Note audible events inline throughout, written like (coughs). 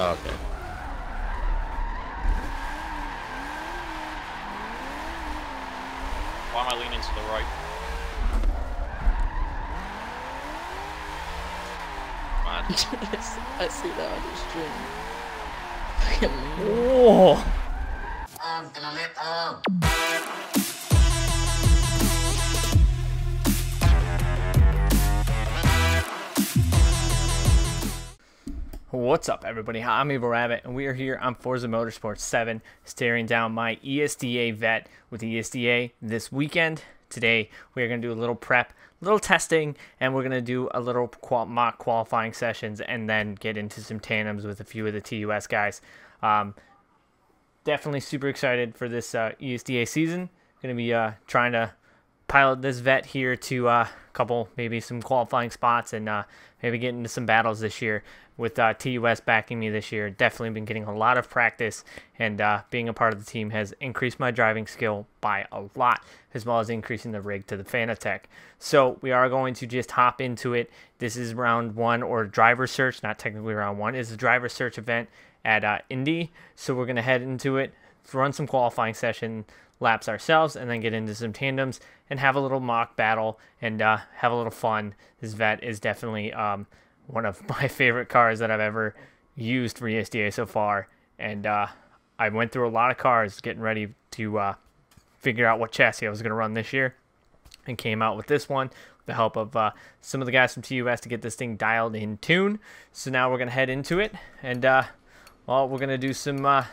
Oh, okay. Why am I leaning to the right? Man, (laughs) I see that on the stream. (laughs) Fucking oh. lean. What's up, everybody? I'm Evil Rabbit, and we are here on Forza Motorsport 7, staring down my ESDA Vette with the ESDA this weekend. Today, we are going to do a little prep, a little testing, and we're going to do a little qual- mock qualifying sessions, and then get into some tandems with a few of the TUS guys. Um, definitely super excited for this uh, ESDA season. Going to be uh, trying to pilot this Vette here to uh, a couple, maybe some qualifying spots, and uh, maybe get into some battles this year. With uh, TUS backing me this year, definitely been getting a lot of practice, and uh, being a part of the team has increased my driving skill by a lot, as well as increasing the rig to the Fanatec. So we are going to just hop into it. This is round one or driver search, not technically round one. is a driver search event at uh, Indy. So we're gonna head into it, run some qualifying session laps ourselves, and then get into some tandems and have a little mock battle and uh, have a little fun. This Vette is definitely um, one of (laughs) my favorite cars that I've ever used for ESDA so far, and uh, I went through a lot of cars getting ready to uh, figure out what chassis I was gonna run this year, and came out with this one with the help of uh, some of the guys from TUS to get this thing dialed in tune. So now we're gonna head into it, and uh, well, we're gonna do some uh,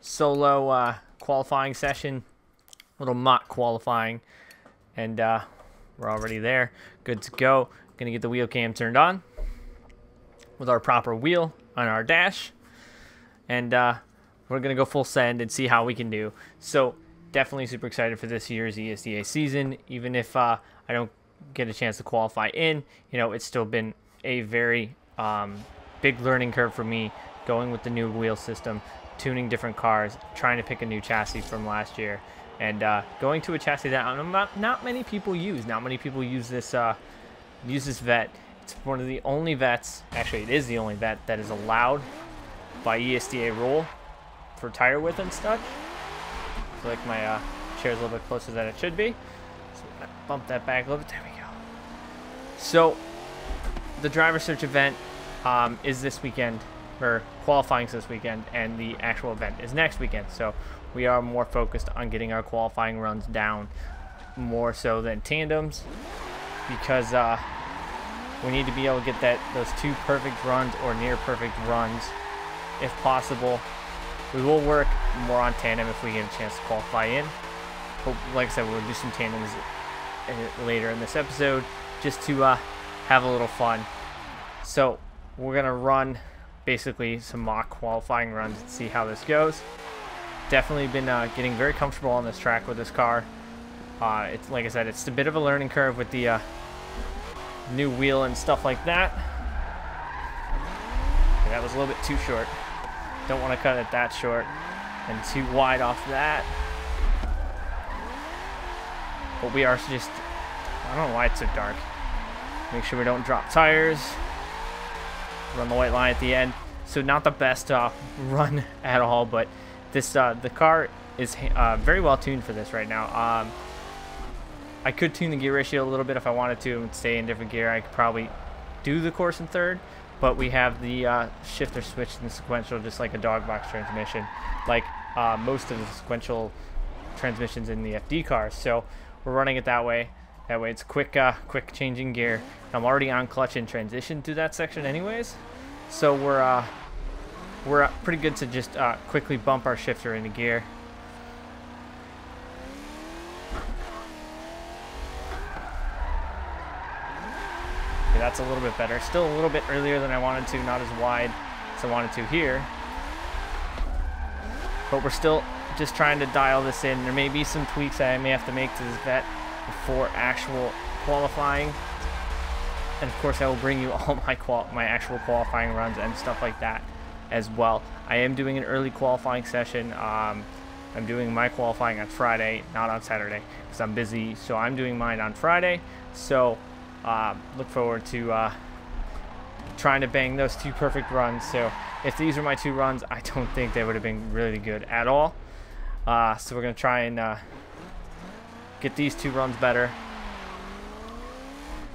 solo uh, qualifying session, little mock qualifying, and uh, we're already there, good to go. Gonna get the wheel cam turned on with our proper wheel on our dash, and uh, we're gonna go full send and see how we can do. So definitely super excited for this year's ESDA season. Even if uh, I don't get a chance to qualify in, you know, it's still been a very um, big learning curve for me going with the new wheel system, tuning different cars, trying to pick a new chassis from last year, and uh, going to a chassis that not, not many people use. Not many people use this uh, use this Vette. It's one of the only Vettes, actually it is the only Vette that is allowed by ESDA rule for tire width and. I feel like my uh, chair's a little bit closer than it should be. So I'm bump that back a little bit. There we go. So the driver search event um, is this weekend, or qualifying this weekend, and the actual event is next weekend. So we are more focused on getting our qualifying runs down more so than tandems because uh, we need to be able to get that those two perfect runs or near perfect runs if possible. We will work more on tandem if we get a chance to qualify in. But like I said, we'll do some tandems later in this episode just to uh, have a little fun. So we're gonna run basically some mock qualifying runs and see how this goes. Definitely been uh, getting very comfortable on this track with this car. Uh, it's like I said, it's a bit of a learning curve with the uh, new wheel and stuff like that. Okay, that was a little bit too short. Don't want to cut it that short and too wide off that. But we are just, I don't know why it's so dark. Make sure we don't drop tires. Run the white line at the end. So not the best uh, (laughs) run at all, but this uh, the car is uh, very well tuned for this right now. Um, I could tune the gear ratio a little bit if I wanted to and stay in different gear. I could probably do the course in third, but we have the uh, shifter switched in sequential just like a dog box transmission, like uh, most of the sequential transmissions in the FD cars. So we're running it that way. That way it's quick, uh, quick changing gear. I'm already on clutch and transition through that section anyways, so we're uh, we're pretty good to just uh, quickly bump our shifter into gear. That's a little bit better. Still a little bit earlier than I wanted to, not as wide as I wanted to here. But we're still just trying to dial this in. There may be some tweaks I may have to make to this Vette before actual qualifying. And of course, I will bring you (laughs) all my qual my actual qualifying runs and stuff like that as well. I am doing an early qualifying session. Um, I'm doing my qualifying on Friday, not on Saturday, because I'm busy. So I'm doing mine on Friday. So uh, look forward to uh, trying to bang those two perfect runs. So if these were my two runs, I don't think they would have been really good at all. Uh, so we're going to try and uh, get these two runs better.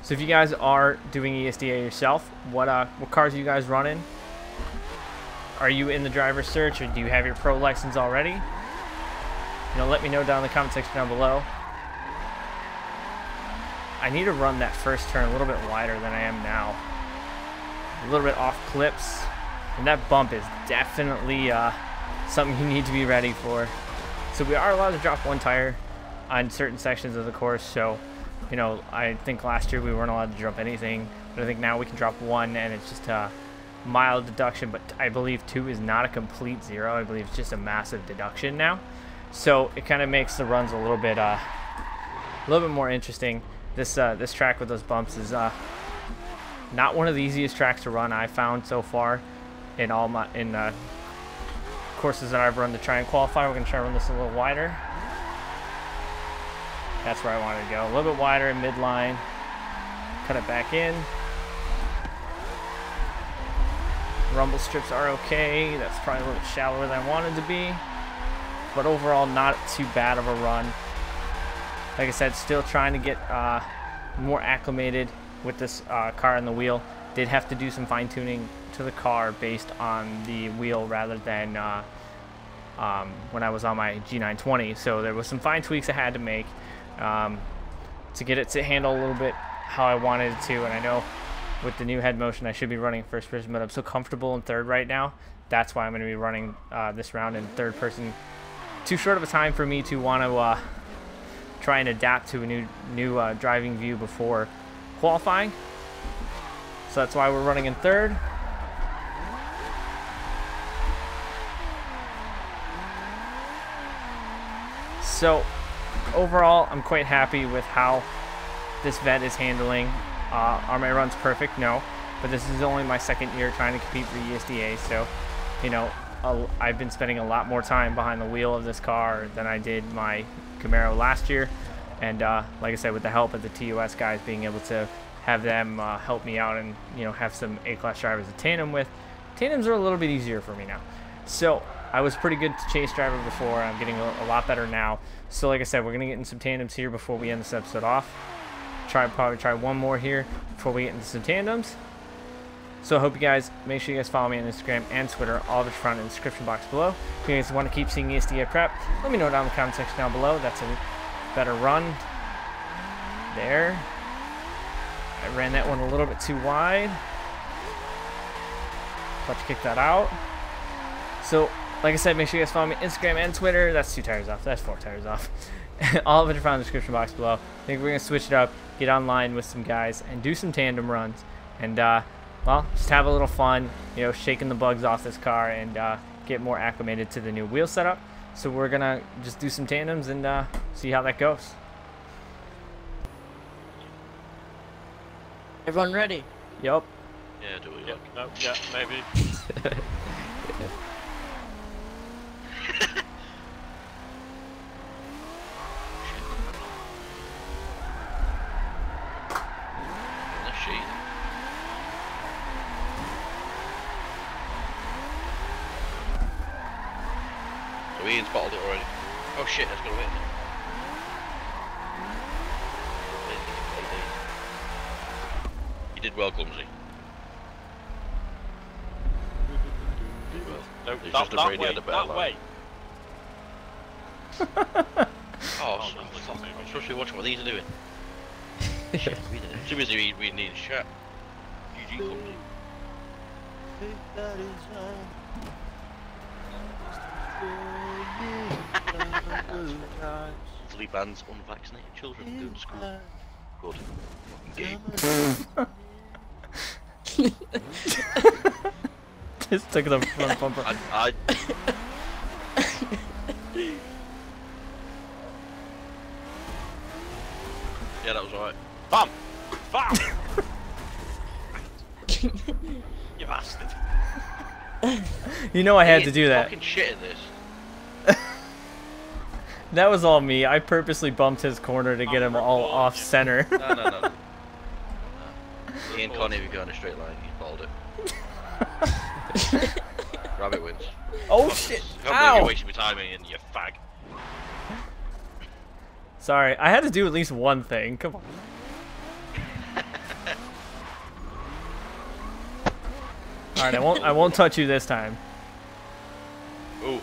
So if you guys are doing ESDA yourself, what uh, what cars are you guys running? Are you in the driver search or do you have your pro license already? You know, let me know down in the comment section down below. I need to run that first turn a little bit wider than I am now. A little bit off clips. And that bump is definitely uh, something you need to be ready for. So we are allowed to drop one tire on certain sections of the course. So, you know, I think last year we weren't allowed to drop anything. But I think now we can drop one and it's just a mild deduction. But I believe two is not a complete zero. I believe it's just a massive deduction now. So it kind of makes the runs a little bit, uh, a little bit more interesting. This uh, this track with those bumps is uh, not one of the easiest tracks to run I found so far in all my in uh, courses that I've run to try and qualify. We're gonna try and run this a little wider. That's where I wanted to go. A little bit wider in midline. Cut it back in. Rumble strips are okay. That's probably a little bit shallower than I wanted to be. But overall, not too bad of a run. Like I said, still trying to get uh, more acclimated with this uh, car and the wheel. Did have to do some fine tuning to the car based on the wheel rather than uh, um, when I was on my G920. So there was some fine tweaks I had to make um, to get it to handle a little bit how I wanted it to. And I know with the new head motion, I should be running first person, but I'm so comfortable in third right now. That's why I'm going to be running uh, this round in third person. Too short of a time for me to want to uh, try and adapt to a new new uh, driving view before qualifying. So that's why we're running in third. So overall, I'm quite happy with how this Vette is handling. Uh, are my runs perfect? No, but this is only my second year trying to compete for ESDA, so you know I've been spending a lot more time behind the wheel of this car than I did my Camaro last year. And uh, like I said, with the help of the TUS guys, being able to have them uh, help me out and you know have some A-class drivers to tandem with, tandems are a little bit easier for me now. So I was pretty good to chase driver before. I'm getting a, a lot better now. So like I said, we're gonna get in some tandems here before we end this episode off. Try probably try one more here before we get into some tandems. So I hope you guys, make sure you guys follow me on Instagram and Twitter, all of it's found in the description box below. If you guys want to keep seeing ESDA prep, let me know down in the comment section down below. That's a better run. There. I ran that one a little bit too wide. Clutch kick that out. So, like I said, make sure you guys follow me on Instagram and Twitter. That's two tires off. That's four tires off. (laughs) all of it are found in the description box below. I think we're going to switch it up, get online with some guys, and do some tandem runs. And, uh, well, just have a little fun, you know, shaking the bugs off this car and uh, get more acclimated to the new wheel setup. So we're going to just do some tandems and uh, see how that goes. Everyone ready? Yep. Yeah, do we Yep, look? no, yeah, maybe. (laughs) That's shit. So Ian's bottled it already. Oh shit, that's gonna win. You did well, Clumsy. No, He's that, just that afraid he way, had a better that line. way. (laughs) Oh, Oh, so, that's fuck. I'm supposed to be watching what these are doing. (laughs) Shit, we did it. Too busy we, we need a shot. GG, Clumsy. (laughs) Sleep bans unvaccinated children going to school. Good. Game. Just took the front bumper. (laughs) I, I, yeah, that was alright. Bam! Bam! (laughs) you bastard. You know I had to do that. Fucking shit at this. (laughs) That was all me. I purposely bumped his corner to get him oh all off center. No, no, no. No. Ian can't even go in a straight line. He's called it. (laughs) Rabbit wins. Oh shit! Can't you're wasting my time in, you fag. Sorry, I had to do at least one thing. Come on. (laughs) All right, I won't. I won't touch you this time. Ooh.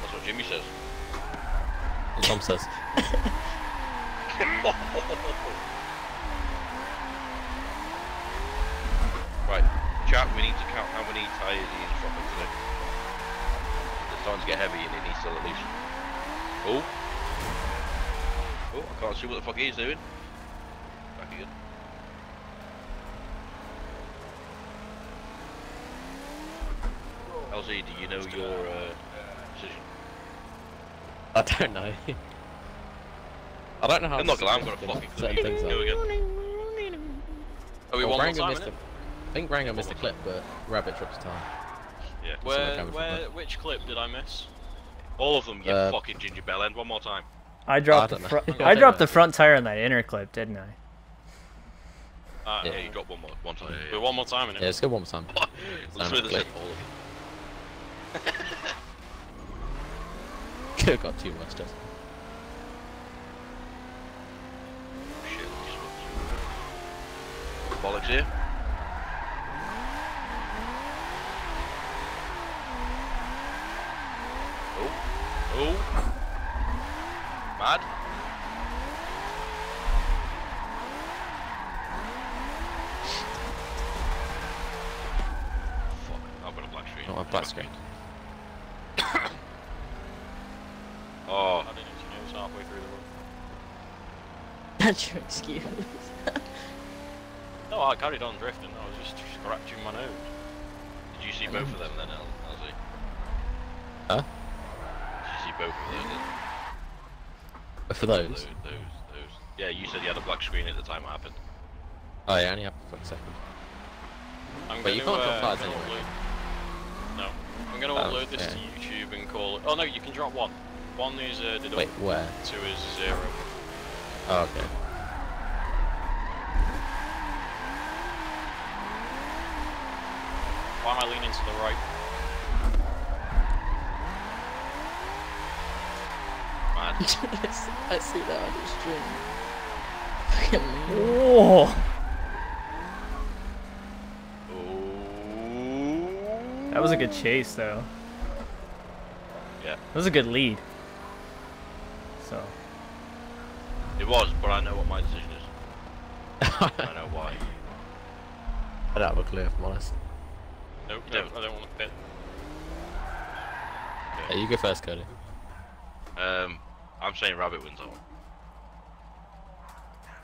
That's what Jimmy says. Tom says. (laughs) right, chat, we need to count how many tyres Ian's dropping today. It's starting to get heavy and it needs to at. Oh. Oh, I can't see what the fuck he's doing. Back again. LZ, do you know your uh, decision? I don't know. I don't know how. I'm not gonna, I'm gonna fucking certain clip. things Go are. again. Are we Well, one more Brango time, missed innit? a- I think Ranga missed a clip, but Rabbit dropped his time. Yeah. Where, where, which clip did I miss? All of them, you Uh, fucking ginger bell end. One more time. I dropped I the don't front. I dropped the front tire in that inner clip, didn't I? Uh, Yeah, you dropped one more, one time. Wait, one more time, innit? Yeah, let's go one more time. (laughs) Let's Sounds do this clear. all of them. (laughs) Could have got two worse just. Shit. Bollocks here. Oh. Oh. Mad. Fuck. I've got a black screen. Not a black screen. (coughs) Oh. I didn't actually know it was halfway through the run. That's your excuse. No, I carried on drifting. I was just scratching my nose. Did you see both of them then, L- LZ? Huh? Did you see both of them? But for Those, those, those, those. Yeah, you said you had a black screen at the time it happened. oh yeah, only happened for a second. I'm But you can't drop uh, gonna anyway. upload- No. I'm gonna Oh, upload this to. YouTube and call it. Oh no, you can drop one. One is uh, deduct, Wait, where? two is zero. Oh, okay. Why am I leaning to the right? (laughs) I see that on the stream. Fucking me. Whoa! Oh. That was a good chase, though. Yeah, That was a good lead. So, it was, but I know what my decision is. I know why. I don't have a clue if I'm honest. Nope, You no. I don't want to pit. Yeah, you go first, Cody. Um, I'm saying Rabbit wins that one.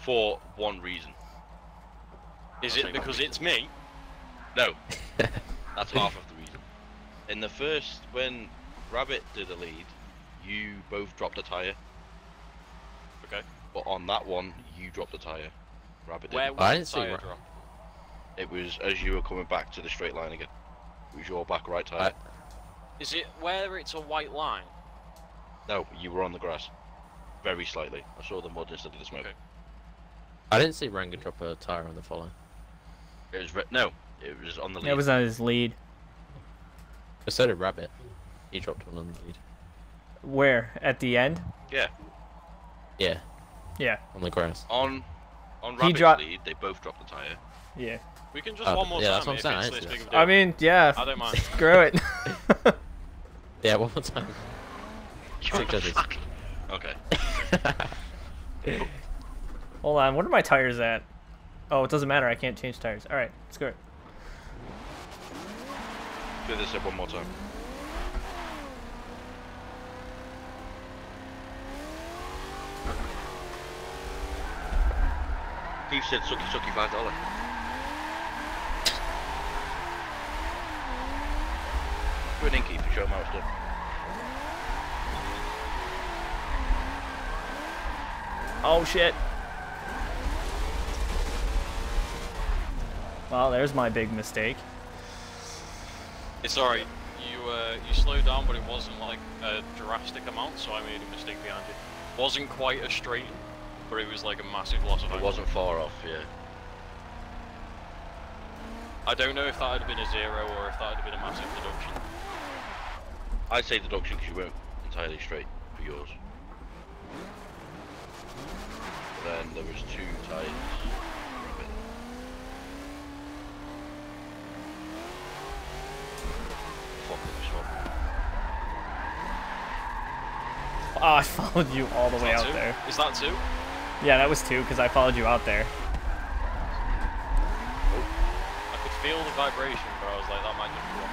For one reason. Is I'll it because it's me? No, (laughs) that's half of the reason. In the first, when Rabbit did the lead, you both dropped a tyre, Okay. but on that one, you dropped a tyre. Rabbit didn't. Where was I the didn't see tyre drop? It was as you were coming back to the straight line again. It was your back right tyre. Is it where it's a white line? No, you were on the grass. Very slightly. I saw the mud instead of the smoke. Okay. I didn't see Ranga drop a tire on the follow. It was re- no, it was on the lead. it was on his lead. I said a Rabbit. He dropped one on the lead. Where? At the end? Yeah, Yeah, Yeah. on the grass. on on He Rabbit's dropped- lead, they both dropped the tyre. Yeah. We can just Uh, one more yeah, time that's what I'm if saying, I it's didn't this see big of a I deal. mean, yeah. I don't mind. (laughs) Screw it. (laughs) Yeah, one more time. Take judges. Okay. (laughs) Hold on. What are my tires at? Oh, it doesn't matter. I can't change tires. All right. Screw it. Do this up one more time. Keith said sucky sucky five dollar. Do an in Keith and show him how it's done. Oh shit. Well, there's my big mistake. It's alright. You uh, you slowed down, but it wasn't like a drastic amount, so I made a mistake behind you. Wasn't quite a straight, but it was like a massive loss of It wasn't far off, yeah. I don't know if that had been a zero or if that had been a massive deduction. I'd say deduction because you weren't entirely straight for yours. Then there was two tyres. Fuck this one. Oh, I followed you all the Is way out two? there. Is that two? Yeah, that was two because I followed you out there. Oh. I could feel the vibration, but I was like, that might just be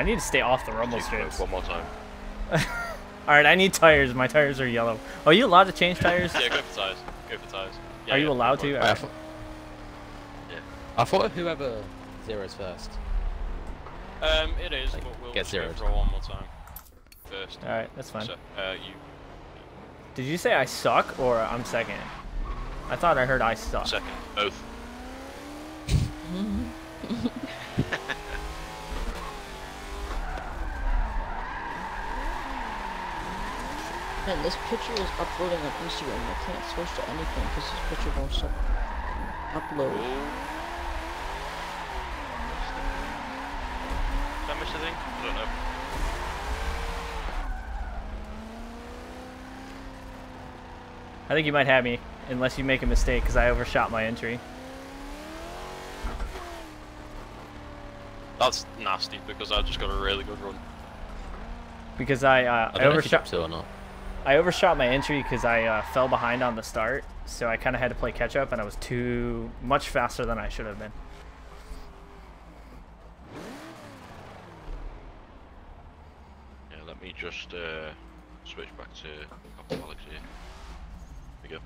I need to stay off the rumble Two strips. One more time. (laughs) All right, I need tires. My tires are yellow. Are you allowed to change tires? Yeah, go for tires. Go for tires. Yeah, Are you yeah, allowed to? it. Wait, I, thought, Yeah. I thought whoever zeros first. Um, it is, Like, but we'll get just go zeroed. for one more time. First. All right, that's fine. So, uh, you Did you say I suck or I'm second? I thought I heard I suck. second. Both. (laughs) Man, this picture is uploading on Instagram. I can't switch to anything because this picture won't su- upload. Did I miss anything? I don't know. I think you might have me, unless you make a mistake because I overshot my entry. That's nasty because I just got a really good run. Because I uh, I I don't know if you overshot dropped or not. I overshot my entry because I uh, fell behind on the start, so I kind of had to play catch up, and I was too much faster than I should have been. Yeah, let me just uh, switch back to alcoholics here. There we go.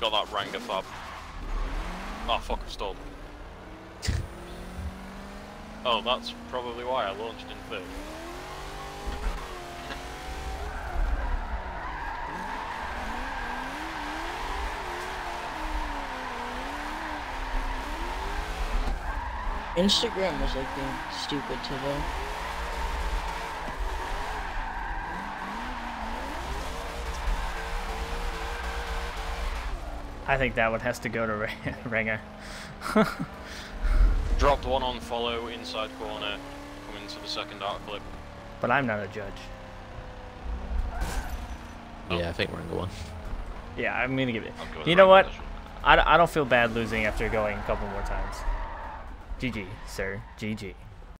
Got that Ranga fob. Oh fuck, I stalled. (laughs) oh, that's probably why I launched in third. Instagram was like being stupid today. I think that one has to go to Ra- (laughs) Ranga. (laughs) Dropped one on follow inside corner, coming to the second arc clip. but I'm not a judge. Oh. Yeah, I think we're in the one. Yeah, I'm gonna give it. I'm You know what? I, one. I, d- I don't feel bad losing after going a couple more times. GG, sir. GG.